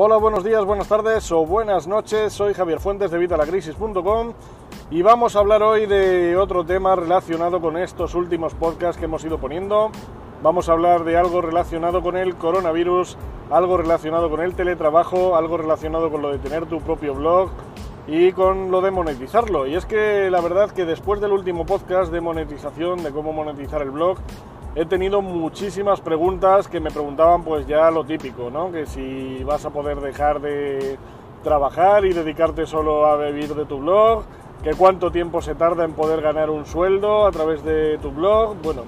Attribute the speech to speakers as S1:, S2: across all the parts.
S1: Hola, buenos días, buenas tardes o buenas noches. Soy Javier Fuentes de Vitalacrisis.com y vamos a hablar hoy de otro tema relacionado con estos últimos podcasts que hemos ido poniendo. Vamos a hablar de algo relacionado con el coronavirus, algo relacionado con el teletrabajo, algo relacionado con lo de tener tu propio blog y con lo de monetizarlo. Y es que la verdad que después del último podcast de monetización, de cómo monetizar el blog, he tenido muchísimas preguntas que me preguntaban pues ya lo típico, ¿no? Que si vas a poder dejar de trabajar y dedicarte solo a vivir de tu blog, que cuánto tiempo se tarda en poder ganar un sueldo a través de tu blog. Bueno,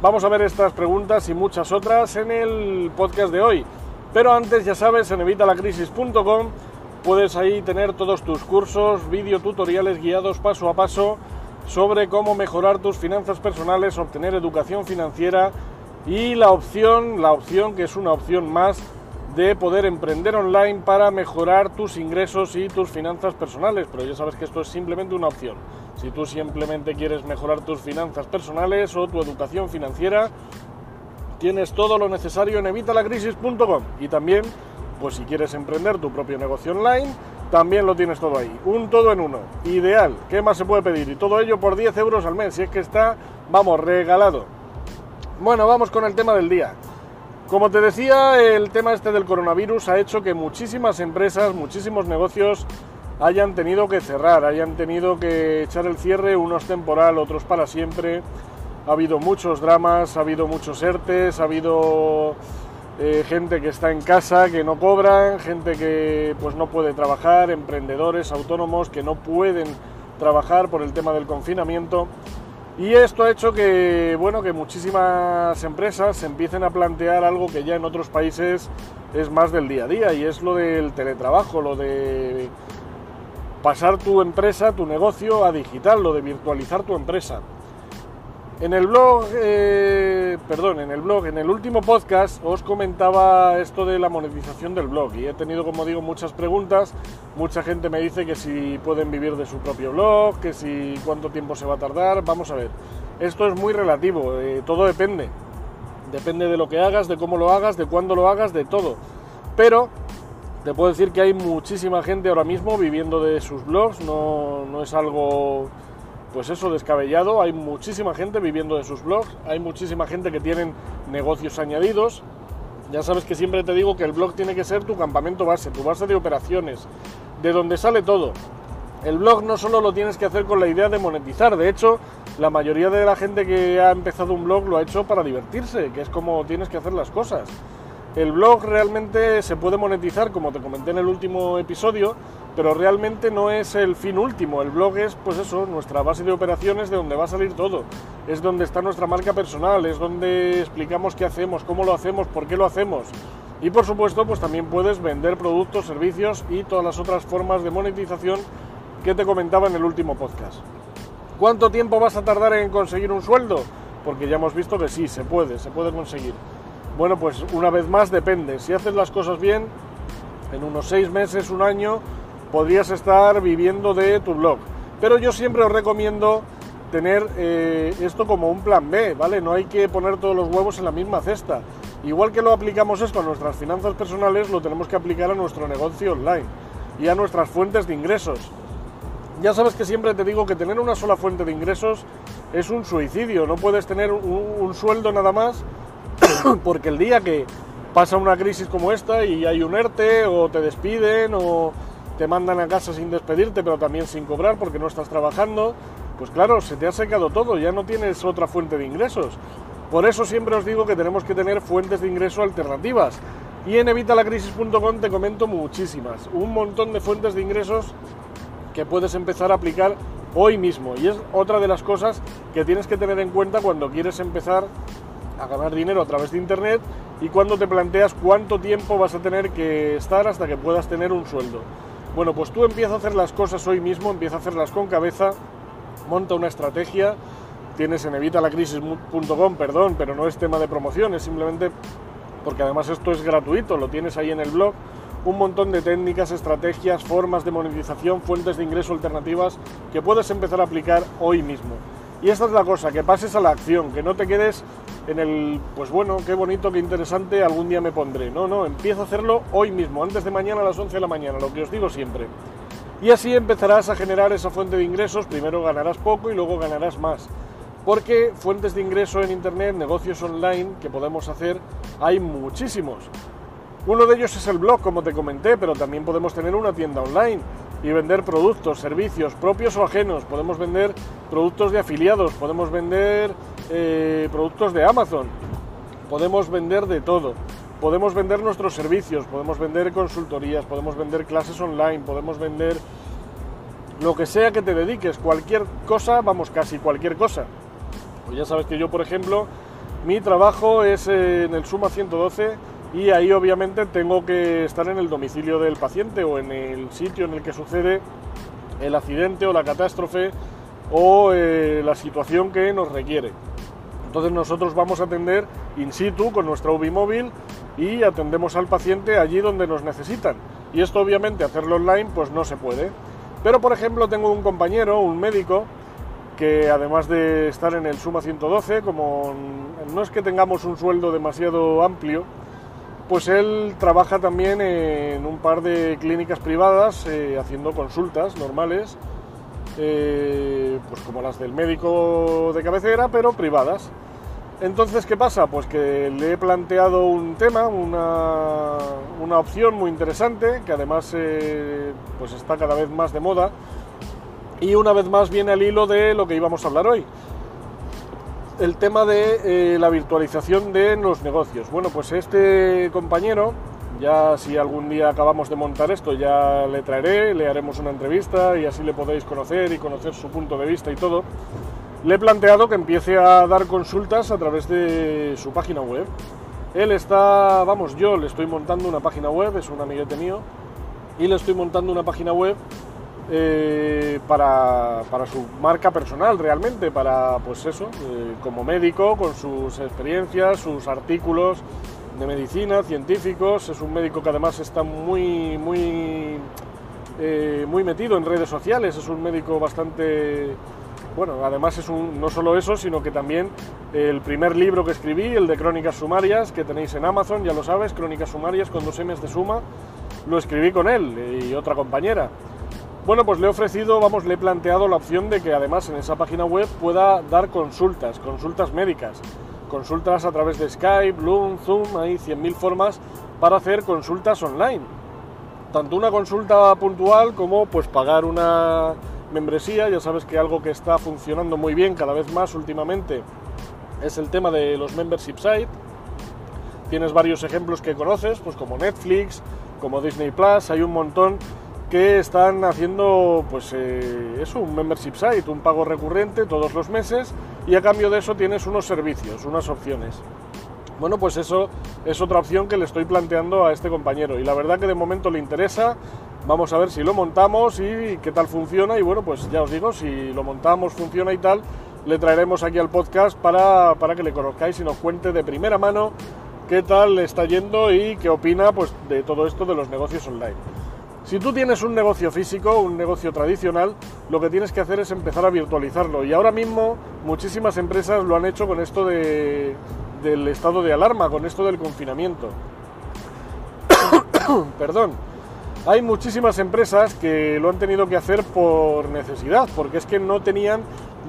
S1: vamos a ver estas preguntas y muchas otras en el podcast de hoy. Pero antes, ya sabes, en evitalacrisis.com puedes ahí tener todos tus cursos, vídeo tutoriales guiados paso a paso sobre cómo mejorar tus finanzas personales, obtener educación financiera y la opción, la opción que es una opción más de poder emprender online para mejorar tus ingresos y tus finanzas personales, pero ya sabes que esto es simplemente una opción. Si tú simplemente quieres mejorar tus finanzas personales o tu educación financiera, tienes todo lo necesario en evitalacrisis.com y también, pues si quieres emprender tu propio negocio online, también lo tienes todo ahí. Un todo en uno. Ideal. ¿Qué más se puede pedir? Y todo ello por 10 euros al mes. Si es que está, vamos, regalado. Bueno, vamos con el tema del día. Como te decía, el tema este del coronavirus ha hecho que muchísimas empresas, muchísimos negocios hayan tenido que cerrar, hayan tenido que echar el cierre, unos temporal, otros para siempre. Ha habido muchos dramas, ha habido muchos ERTES, ha habido eh, gente que está en casa, que no cobran, gente que pues no puede trabajar, emprendedores, autónomos que no pueden trabajar por el tema del confinamiento. Y esto ha hecho que, bueno, que muchísimas empresas se empiecen a plantear algo que ya en otros países es más del día a día y es lo del teletrabajo, lo de pasar tu empresa, tu negocio a digital, lo de virtualizar tu empresa. En el blog, eh, perdón, en el blog, en el último podcast os comentaba esto de la monetización del blog y he tenido, como digo, muchas preguntas. Mucha gente me dice que si pueden vivir de su propio blog, que si cuánto tiempo se va a tardar. Vamos a ver, esto es muy relativo, eh, todo depende. Depende de lo que hagas, de cómo lo hagas, de cuándo lo hagas, de todo. Pero te puedo decir que hay muchísima gente ahora mismo viviendo de sus blogs, no, no es algo pues eso, descabellado. Hay muchísima gente viviendo de sus blogs, hay muchísima gente que tienen negocios añadidos. Ya sabes que siempre te digo que el blog tiene que ser tu campamento base, tu base de operaciones, de donde sale todo. El blog no solo lo tienes que hacer con la idea de monetizar, de hecho, la mayoría de la gente que ha empezado un blog lo ha hecho para divertirse, que es como tienes que hacer las cosas. El blog realmente se puede monetizar, como te comenté en el último episodio, pero realmente no es el fin último. El blog es, pues eso, nuestra base de operaciones de donde va a salir todo. Es donde está nuestra marca personal, es donde explicamos qué hacemos, cómo lo hacemos, por qué lo hacemos. Y por supuesto, pues también puedes vender productos, servicios y todas las otras formas de monetización que te comentaba en el último podcast. ¿Cuánto tiempo vas a tardar en conseguir un sueldo? Porque ya hemos visto que sí, se puede, se puede conseguir. Bueno, pues una vez más depende. Si haces las cosas bien, en unos seis meses, un año, podrías estar viviendo de tu blog. Pero yo siempre os recomiendo tener eh, esto como un plan B, ¿vale? No hay que poner todos los huevos en la misma cesta. Igual que lo aplicamos esto a nuestras finanzas personales, lo tenemos que aplicar a nuestro negocio online y a nuestras fuentes de ingresos. Ya sabes que siempre te digo que tener una sola fuente de ingresos es un suicidio. No puedes tener un sueldo nada más porque el día que pasa una crisis como esta y hay un ERTE o te despiden o te mandan a casa sin despedirte, pero también sin cobrar porque no estás trabajando, pues claro, se te ha secado todo, ya no tienes otra fuente de ingresos. Por eso siempre os digo que tenemos que tener fuentes de ingreso alternativas. Y en evitalacrisis.com te comento muchísimas, un montón de fuentes de ingresos que puedes empezar a aplicar hoy mismo. Y es otra de las cosas que tienes que tener en cuenta cuando quieres empezar a ganar dinero a través de Internet y cuando te planteas cuánto tiempo vas a tener que estar hasta que puedas tener un sueldo. Bueno, pues tú empieza a hacer las cosas hoy mismo, empieza a hacerlas con cabeza, monta una estrategia, tienes en evitalacrisis.com, perdón, pero no es tema de promoción, es simplemente porque además esto es gratuito, lo tienes ahí en el blog, un montón de técnicas, estrategias, formas de monetización, fuentes de ingreso alternativas que puedes empezar a aplicar hoy mismo. Y esta es la cosa, que pases a la acción, que no te quedes en el, pues bueno, qué bonito, qué interesante, algún día me pondré. No, no, empieza a hacerlo hoy mismo, antes de mañana a las 11 de la mañana, lo que os digo siempre. Y así empezarás a generar esa fuente de ingresos, primero ganarás poco y luego ganarás más. Porque fuentes de ingreso en Internet, negocios online que podemos hacer, hay muchísimos. Uno de ellos es el blog, como te comenté, pero también podemos tener una tienda online y vender productos, servicios propios o ajenos. Podemos vender productos de afiliados, podemos vender eh, productos de Amazon, podemos vender de todo. Podemos vender nuestros servicios, podemos vender consultorías, podemos vender clases online, podemos vender lo que sea que te dediques, cualquier cosa, vamos, casi cualquier cosa. Pues ya sabes que yo, por ejemplo, mi trabajo es en el Suma 112 y ahí obviamente tengo que estar en el domicilio del paciente o en el sitio en el que sucede el accidente o la catástrofe o eh, la situación que nos requiere. Entonces nosotros vamos a atender in situ con nuestra UBI móvil y atendemos al paciente allí donde nos necesitan. Y esto obviamente hacerlo online pues no se puede. Pero por ejemplo tengo un compañero, un médico, que además de estar en el Suma 112, como no es que tengamos un sueldo demasiado amplio, pues él trabaja también en un par de clínicas privadas eh, haciendo consultas normales, eh, pues como las del médico de cabecera, pero privadas. Entonces, ¿qué pasa? Pues que le he planteado un tema, una, una opción muy interesante, que además eh, pues está cada vez más de moda, y una vez más viene al hilo de lo que íbamos a hablar hoy. El tema de eh, la virtualización de los negocios. Bueno, pues este compañero, ya si algún día acabamos de montar esto, ya le traeré, le haremos una entrevista y así le podéis conocer y conocer su punto de vista y todo le he planteado que empiece a dar consultas a través de su página web. Él está, vamos, yo le estoy montando una página web, es un amiguete mío, y le estoy montando una página web eh, para, su marca personal realmente, para pues eso, eh, como médico, con sus experiencias, sus artículos de medicina, científicos, es un médico que además está muy, muy, eh, muy metido en redes sociales, es un médico bastante bueno, además es un, no solo eso, sino que también el primer libro que escribí, el de Crónicas Sumarias, que tenéis en Amazon, ya lo sabes, Crónicas Sumarias con dos M's de suma, lo escribí con él y otra compañera. Bueno, pues le he ofrecido, vamos, le he planteado la opción de que además en esa página web pueda dar consultas, consultas médicas, consultas a través de Skype, Bloom, Zoom, hay 100.000 formas para hacer consultas online. Tanto una consulta puntual como pues pagar una membresía. Ya sabes que algo que está funcionando muy bien cada vez más últimamente es el tema de los membership site. Tienes varios ejemplos que conoces, pues como Netflix, como Disney Plus, hay un montón que están haciendo pues eh, eso, un membership site, un pago recurrente todos los meses y a cambio de eso tienes unos servicios, unas opciones. Bueno, pues eso es otra opción que le estoy planteando a este compañero y la verdad que de momento le interesa, Vamos a ver si lo montamos y qué tal funciona. Y bueno, pues ya os digo, si lo montamos, funciona y tal, le traeremos aquí al podcast para, que le conozcáis y nos cuente de primera mano qué tal le está yendo y qué opina pues, de todo esto de los negocios online. Si tú tienes un negocio físico, un negocio tradicional, lo que tienes que hacer es empezar a virtualizarlo. Y ahora mismo muchísimas empresas lo han hecho con esto de, del estado de alarma, con esto del confinamiento. Perdón hay muchísimas empresas que lo han tenido que hacer por necesidad, porque es que no tenían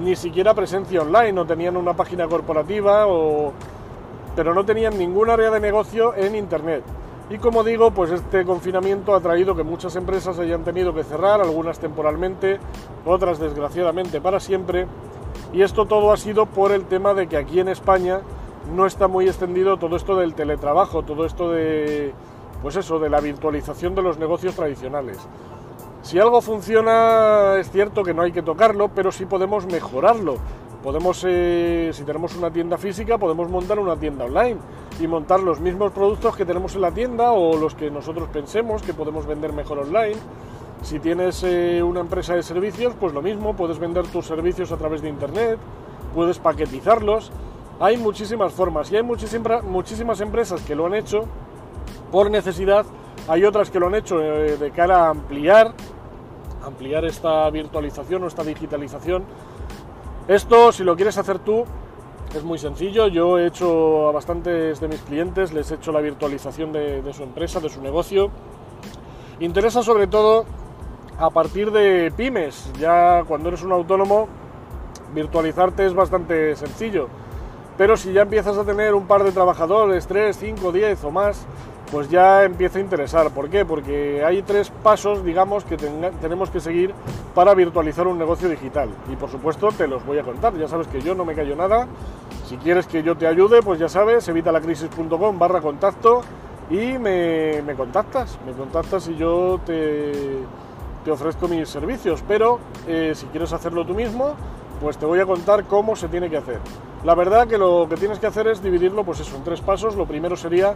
S1: ni siquiera presencia online, no tenían una página corporativa, o... pero no tenían ningún área de negocio en Internet. Y como digo, pues este confinamiento ha traído que muchas empresas hayan tenido que cerrar, algunas temporalmente, otras desgraciadamente para siempre. Y esto todo ha sido por el tema de que aquí en España no está muy extendido todo esto del teletrabajo, todo esto de pues eso, de la virtualización de los negocios tradicionales. Si algo funciona, es cierto que no hay que tocarlo, pero sí podemos mejorarlo. Podemos, eh, si tenemos una tienda física, podemos montar una tienda online y montar los mismos productos que tenemos en la tienda o los que nosotros pensemos que podemos vender mejor online. Si tienes eh, una empresa de servicios, pues lo mismo, puedes vender tus servicios a través de Internet, puedes paquetizarlos. Hay muchísimas formas y hay muchísimas, muchísimas empresas que lo han hecho por necesidad. Hay otras que lo han hecho eh, de cara a ampliar, ampliar esta virtualización o esta digitalización Esto, si lo quieres hacer tú, es muy sencillo. Yo he hecho a bastantes de mis clientes, les he hecho la virtualización de, de su empresa, de su negocio. Interesa sobre todo a partir de pymes. Ya cuando eres un autónomo, virtualizarte es bastante sencillo. Pero si ya empiezas a tener un par de trabajadores, 3, 5, 10 o más, pues ya empieza a interesar. ¿Por qué? Porque hay tres pasos, digamos, que tenemos que seguir para virtualizar un negocio digital. Y por supuesto te los voy a contar. Ya sabes que yo no me callo nada. Si quieres que yo te ayude, pues ya sabes, evitalacrisis.com barra contacto y me, contactas. Me contactas y yo te, te ofrezco mis servicios. Pero eh, si quieres hacerlo tú mismo, pues te voy a contar cómo se tiene que hacer. La verdad que lo que tienes que hacer es dividirlo, pues eso, en tres pasos. Lo primero sería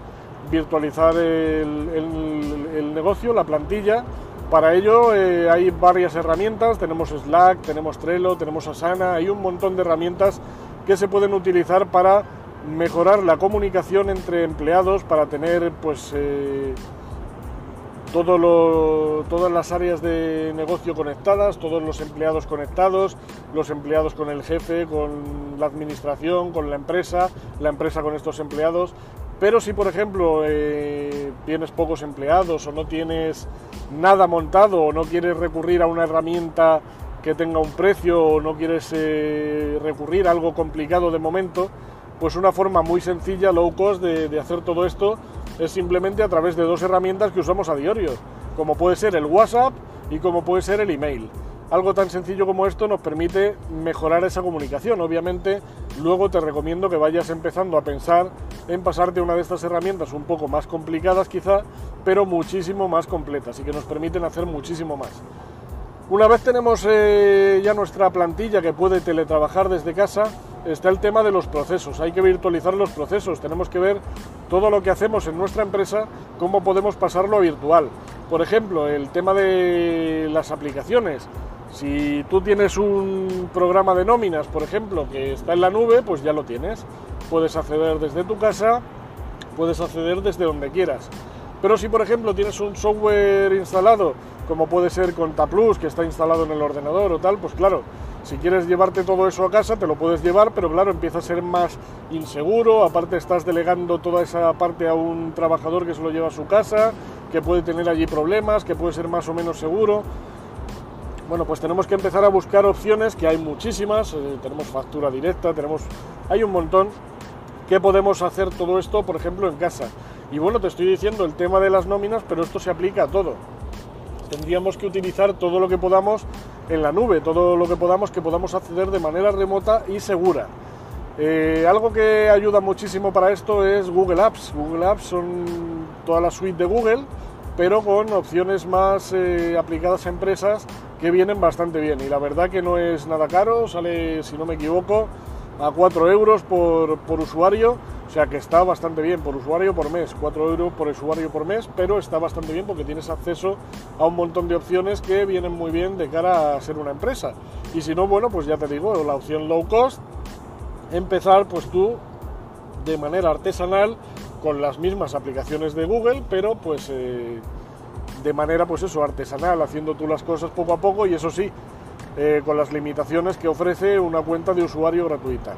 S1: virtualizar el, negocio, la plantilla. Para ello eh, hay varias herramientas, tenemos Slack, tenemos Trello, tenemos Asana, hay un montón de herramientas que se pueden utilizar para mejorar la comunicación entre empleados, para tener pues eh, todas las áreas de negocio conectadas, todos los empleados conectados, los empleados con el jefe, con la administración, con la empresa, la empresa con estos empleados. Pero si, por ejemplo, eh, tienes pocos empleados o no tienes nada montado o no quieres recurrir a una herramienta que tenga un precio o no quieres eh, recurrir a algo complicado de momento, pues una forma muy sencilla, low cost, de, hacer todo esto es simplemente a través de dos herramientas que usamos a diario, como puede ser el WhatsApp y como puede ser el email algo tan sencillo como esto nos permite mejorar esa comunicación. Obviamente, luego te recomiendo que vayas empezando a pensar en pasarte una de estas herramientas un poco más complicadas quizá, pero muchísimo más completas y que nos permiten hacer muchísimo más. Una vez tenemos eh, ya nuestra plantilla que puede teletrabajar desde casa, está el tema de los procesos. Hay que virtualizar los procesos. Tenemos que ver todo lo que hacemos en nuestra empresa, cómo podemos pasarlo a virtual. Por ejemplo, el tema de las aplicaciones. Si tú tienes un programa de nóminas, por ejemplo, que está en la nube, pues ya lo tienes. Puedes acceder desde tu casa, puedes acceder desde donde quieras. Pero si, por ejemplo, tienes un software instalado, como puede ser ContaPlus, que está instalado en el ordenador o tal, pues claro, si quieres llevarte todo eso a casa, te lo puedes llevar, pero claro, empieza a ser más inseguro. Aparte, estás delegando toda esa parte a un trabajador que se lo lleva a su casa, que puede tener allí problemas, que puede ser más o menos seguro. Bueno, pues tenemos que empezar a buscar opciones, que hay muchísimas, eh, tenemos factura directa, tenemos, hay un montón, que podemos hacer todo esto, por ejemplo, en casa. Y bueno, te estoy diciendo el tema de las nóminas, pero esto se aplica a todo. Tendríamos que utilizar todo lo que podamos en la nube, todo lo que podamos que podamos acceder de manera remota y segura. Eh, algo que ayuda muchísimo para esto es Google Apps. Google Apps son toda la suite de Google, pero con opciones más eh, aplicadas a empresas que vienen bastante bien y la verdad que no es nada caro, sale si no me equivoco a 4 euros por, usuario, o sea que está bastante bien por usuario por mes, 4 euros por usuario por mes, pero está bastante bien porque tienes acceso a un montón de opciones que vienen muy bien de cara a ser una empresa. Y si no, bueno, pues ya te digo, la opción low cost, empezar pues tú de manera artesanal con las mismas aplicaciones de Google, pero pues... Eh, de manera, pues eso, artesanal, haciendo tú las cosas poco a poco y eso sí, eh, con las limitaciones que ofrece una cuenta de usuario gratuita.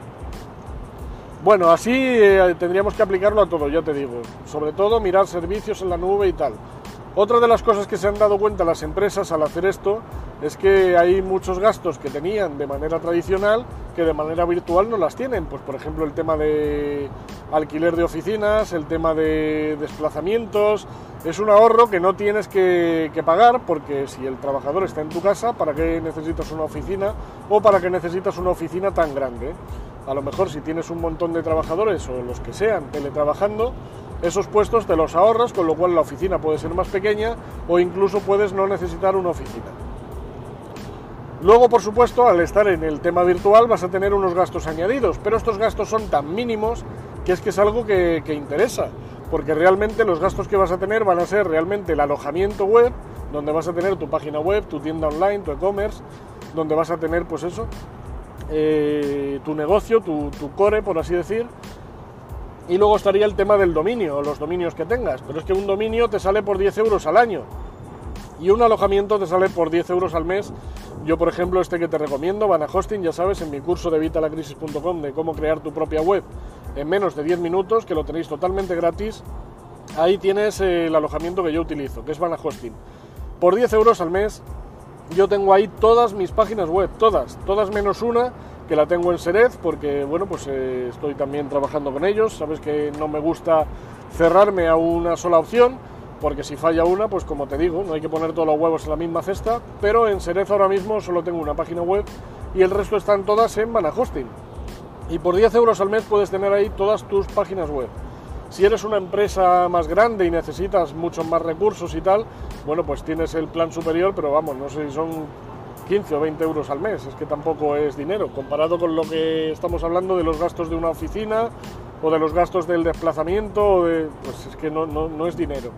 S1: Bueno, así eh, tendríamos que aplicarlo a todo, ya te digo. Sobre todo mirar servicios en la nube y tal. Otra de las cosas que se han dado cuenta las empresas al hacer esto es que hay muchos gastos que tenían de manera tradicional que de manera virtual no las tienen. Pues por ejemplo el tema de alquiler de oficinas, el tema de desplazamientos. Es un ahorro que no tienes que, pagar porque si el trabajador está en tu casa, ¿para qué necesitas una oficina o para qué necesitas una oficina tan grande? A lo mejor si tienes un montón de trabajadores o los que sean teletrabajando, esos puestos te los ahorras, con lo cual la oficina puede ser más pequeña o incluso puedes no necesitar una oficina. Luego, por supuesto, al estar en el tema virtual vas a tener unos gastos añadidos, pero estos gastos son tan mínimos que es que es algo que, interesa, porque realmente los gastos que vas a tener van a ser realmente el alojamiento web, donde vas a tener tu página web, tu tienda online, tu e-commerce, donde vas a tener, pues eso, eh, tu negocio, tu, tu core, por así decir, y luego estaría el tema del dominio, los dominios que tengas. Pero es que un dominio te sale por 10 euros al año. Y un alojamiento te sale por 10 euros al mes. Yo, por ejemplo, este que te recomiendo, Vana Hosting, ya sabes, en mi curso de vitalacrisis.com de cómo crear tu propia web en menos de 10 minutos, que lo tenéis totalmente gratis. Ahí tienes el alojamiento que yo utilizo, que es Vana Hosting. Por 10 euros al mes, yo tengo ahí todas mis páginas web, todas, todas menos una, que la tengo en Serez, porque bueno, pues eh, estoy también trabajando con ellos. Sabes que no me gusta cerrarme a una sola opción porque si falla una, pues como te digo, no hay que poner todos los huevos en la misma cesta, pero en Serez ahora mismo solo tengo una página web y el resto están todas en Hosting. Y por 10 euros al mes puedes tener ahí todas tus páginas web. Si eres una empresa más grande y necesitas muchos más recursos y tal, bueno, pues tienes el plan superior, pero vamos, no sé si son 15 o 20 euros al mes, es que tampoco es dinero, comparado con lo que estamos hablando de los gastos de una oficina o de los gastos del desplazamiento, pues es que no, no es dinero.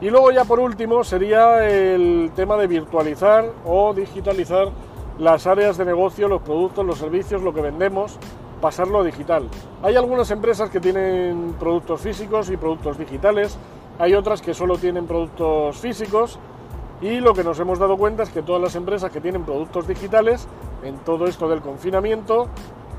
S1: Y luego ya por último sería el tema de virtualizar o digitalizar las áreas de negocio, los productos, los servicios, lo que vendemos, pasarlo a digital. Hay algunas empresas que tienen productos físicos y productos digitales, hay otras que solo tienen productos físicos y lo que nos hemos dado cuenta es que todas las empresas que tienen productos digitales, en todo esto del confinamiento,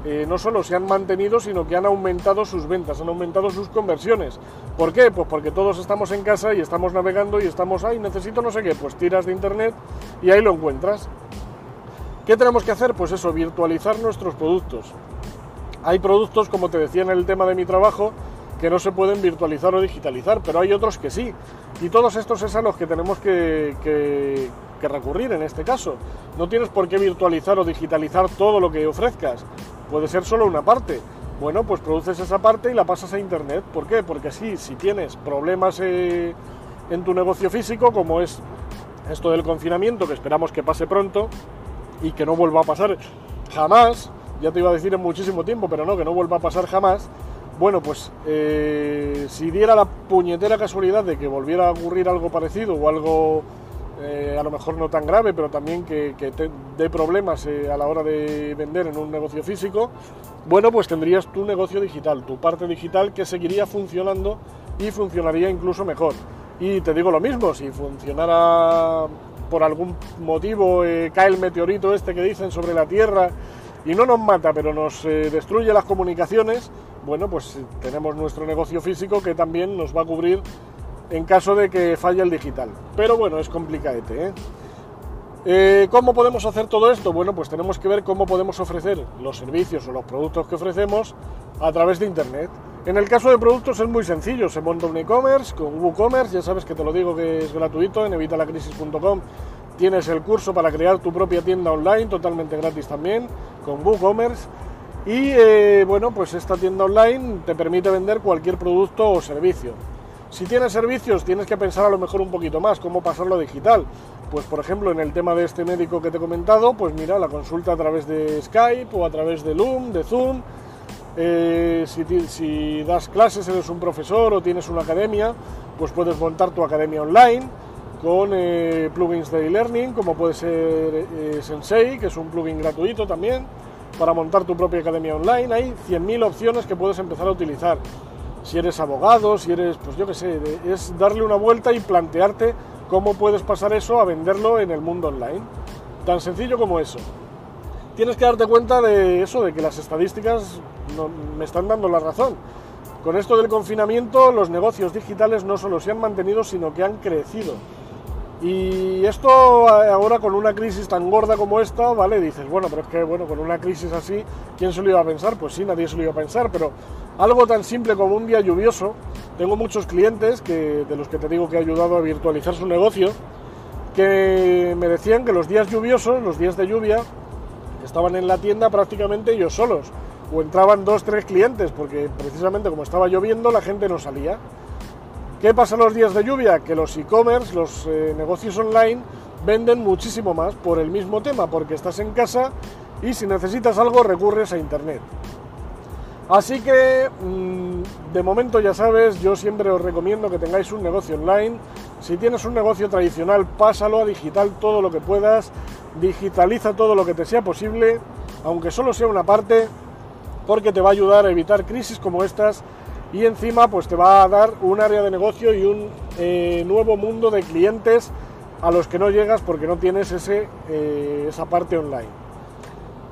S1: eh, no solo se han mantenido, sino que han aumentado sus ventas, han aumentado sus conversiones. ¿Por qué? Pues porque todos estamos en casa y estamos navegando y estamos, ahí necesito no sé qué, pues tiras de internet y ahí lo encuentras. ¿Qué tenemos que hacer? Pues eso, virtualizar nuestros productos. Hay productos, como te decía en el tema de mi trabajo, que no se pueden virtualizar o digitalizar, pero hay otros que sí. Y todos estos es a los que tenemos que, recurrir en este caso. No tienes por qué virtualizar o digitalizar todo lo que ofrezcas puede ser solo una parte. Bueno, pues produces esa parte y la pasas a Internet. ¿Por qué? Porque sí, si tienes problemas eh, en tu negocio físico, como es esto del confinamiento, que esperamos que pase pronto y que no vuelva a pasar jamás, ya te iba a decir en muchísimo tiempo, pero no, que no vuelva a pasar jamás, bueno, pues eh, si diera la puñetera casualidad de que volviera a ocurrir algo parecido o algo eh, a lo mejor no tan grave, pero también que, te dé problemas eh, a la hora de vender en un negocio físico, bueno, pues tendrías tu negocio digital, tu parte digital que seguiría funcionando y funcionaría incluso mejor. Y te digo lo mismo, si funcionara por algún motivo, cae el meteorito este que dicen sobre la Tierra y no nos mata, pero nos destruye las comunicaciones, bueno, pues tenemos nuestro negocio físico que también nos va a cubrir en caso de que falle el digital. Pero bueno, es complicadete. ¿eh? ¿eh? cómo podemos hacer todo esto? Bueno, pues tenemos que ver cómo podemos ofrecer los servicios o los productos que ofrecemos a través de Internet. En el caso de productos es muy sencillo, se monta un e-commerce con WooCommerce, ya sabes que te lo digo que es gratuito, en evitalacrisis.com tienes el curso para crear tu propia tienda online, totalmente gratis también, con WooCommerce. Y eh, bueno, pues esta tienda online te permite vender cualquier producto o servicio. Si tienes servicios, tienes que pensar a lo mejor un poquito más cómo pasarlo digital. Pues por ejemplo, en el tema de este médico que te he comentado, pues mira, la consulta a través de Skype o a través de Loom, de Zoom. Eh, si, das clases, eres un profesor o tienes una academia, pues puedes montar tu academia online con eh, plugins de e-learning, como puede ser eh, Sensei, que es un plugin gratuito también, para montar tu propia academia online. Hay 100.000 opciones que puedes empezar a utilizar si eres abogado, si eres, pues yo qué sé, es darle una vuelta y plantearte cómo puedes pasar eso a venderlo en el mundo online. Tan sencillo como eso. Tienes que darte cuenta de eso, de que las estadísticas me están dando la razón. Con esto del confinamiento, los negocios digitales no solo se han mantenido, sino que han crecido. Y esto ahora con una crisis tan gorda como esta, ¿vale? Dices, bueno, pero es que, bueno, con una crisis así, ¿quién se lo iba a pensar? Pues sí, nadie se lo iba a pensar, pero algo tan simple como un día lluvioso, tengo muchos clientes que, de los que te digo que he ayudado a virtualizar su negocio, que me decían que los días lluviosos, los días de lluvia, estaban en la tienda prácticamente ellos solos, o entraban dos, tres clientes, porque precisamente como estaba lloviendo la gente no salía. ¿Qué pasa los días de lluvia? Que los e-commerce, los eh, negocios online, venden muchísimo más por el mismo tema, porque estás en casa y si necesitas algo recurres a Internet. Así que, mm, de momento ya sabes, yo siempre os recomiendo que tengáis un negocio online. Si tienes un negocio tradicional, pásalo a digital todo lo que puedas, digitaliza todo lo que te sea posible, aunque solo sea una parte, porque te va a ayudar a evitar crisis como estas y encima pues te va a dar un área de negocio y un eh, nuevo mundo de clientes a los que no llegas porque no tienes ese, eh, esa parte online.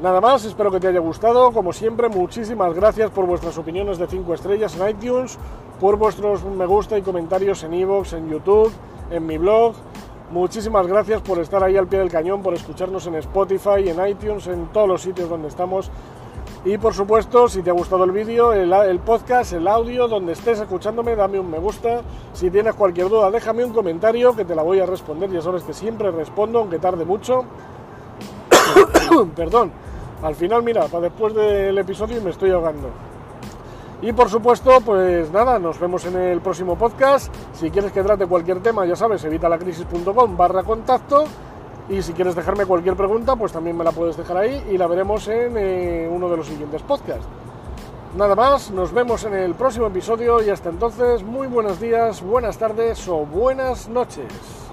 S1: Nada más, espero que te haya gustado. Como siempre, muchísimas gracias por vuestras opiniones de 5 estrellas en iTunes, por vuestros me gusta y comentarios en iVoox, en YouTube, en mi blog. Muchísimas gracias por estar ahí al pie del cañón, por escucharnos en Spotify, en iTunes, en todos los sitios donde estamos. Y por supuesto, si te ha gustado el vídeo, el, podcast, el audio, donde estés escuchándome, dame un me gusta. Si tienes cualquier duda, déjame un comentario que te la voy a responder. Ya sabes que siempre respondo, aunque tarde mucho. Perdón. Al final, mira, para después del episodio me estoy ahogando. Y por supuesto, pues nada, nos vemos en el próximo podcast. Si quieres que trate cualquier tema, ya sabes, evitalacrisis.com barra contacto. Y si quieres dejarme cualquier pregunta, pues también me la puedes dejar ahí y la veremos en eh, uno de los siguientes podcasts. Nada más, nos vemos en el próximo episodio y hasta entonces, muy buenos días, buenas tardes o buenas noches.